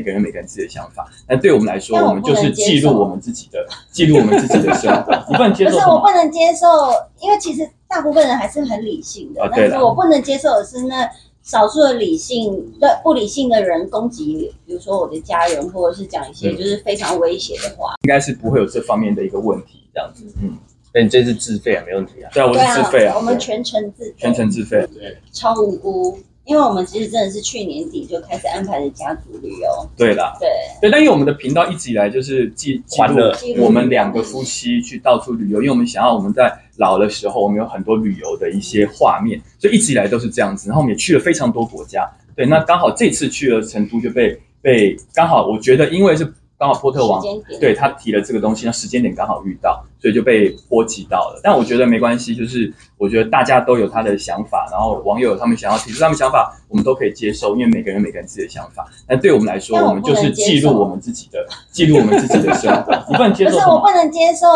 每个人每个人自己的想法。那对我们来说，我我们就是记录我们自己的，记录我们自己的生活。你不能接不是受什么？我不能接受，因为其实大部分人还是很理性的，啊对但是我不能接受的是那少数的理性的不理性的人攻击，比如说我的家人，或者是讲一些嗯就是非常威胁的话。应该是不会有这方面的一个问题，这样子。嗯，那你这次自费啊，没问题啊。对啊，我对是自费啊，我们全程自费，全程自费。对超无辜，因为我们其实真的是去年底就开始安排的家族旅游，对啦，对，对，但因为我们的频道一直以来就是记记录我们两个夫妻去到处旅游，因为我们想要我们在老的时候，我们有很多旅游的一些画面，所以一直以来都是这样子。然后我们也去了非常多国家，对，那刚好这次去了成都就被被刚好我觉得因为是刚好波特王对他提了这个东西，那时间点刚好遇到，所以就被波及到了。但我觉得没关系，就是我觉得大家都有他的想法，然后网友他们想要提出他们想法，我们都可以接受，因为每个人每个人自己的想法。但对我们来说，我我们就是记录我们自己的，记录我们自己的生活。你不能接不是？我不能接受，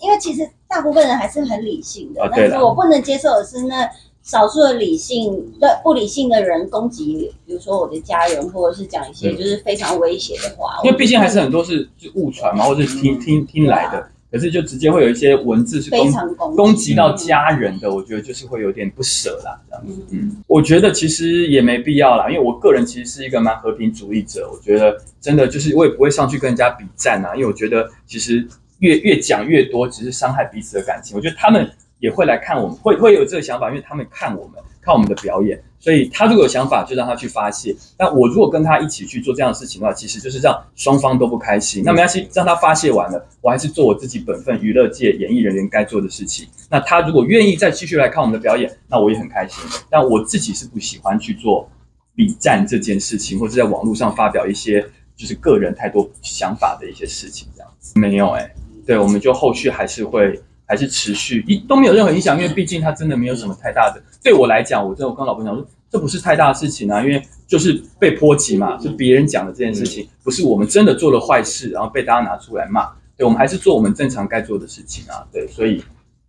因为其实大部分人还是很理性的，啊对但是我不能接受的是那少数的理性的不理性的人攻击，比如说我的家人，或者是讲一些嗯就是非常威胁的话。因为毕竟还是很多是就误传嘛，或者是听听听来的，可是就直接会有一些文字是攻攻击到家人的，我觉得就是会有点不舍啦，这样子。嗯嗯，我觉得其实也没必要啦，因为我个人其实是一个蛮和平主义者，我觉得真的就是我也不会上去跟人家比战啊，因为我觉得其实越越讲越多，只是伤害彼此的感情。我觉得他们也会来看我们，会会有这个想法，因为他们看我们看我们的表演，所以他如果有想法就让他去发泄。但我如果跟他一起去做这样的事情的话，其实就是让双方都不开心。那没关系，让他发泄完了，我还是做我自己本分娱乐界演艺人员该做的事情。那他如果愿意再继续来看我们的表演，那我也很开心。但我自己是不喜欢去做比战这件事情，或者在网络上发表一些就是个人太多想法的一些事情，这样子没有哎、对，我们就后续还是会还是持续一都没有任何影响，因为毕竟它真的没有什么太大的。对我来讲，我真的我跟老婆讲说，这不是太大的事情啊，因为就是被波及嘛，是别人讲的这件事情，不是我们真的做了坏事，然后被大家拿出来骂。对，我们还是做我们正常该做的事情啊，对，所以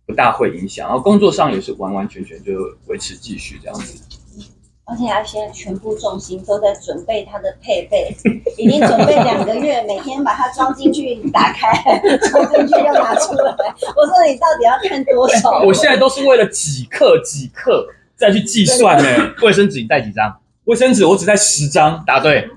不大会影响。然后工作上也是完完全全就维持继续这样子。而且他现在全部重心都在准备他的配备，已经准备两个月，每天把它装进去，打开，装进去又拿出来。我说你到底要看多少？我现在都是为了几克几克再去计算呢、卫生纸你带几张？卫生纸我只带十张，答对。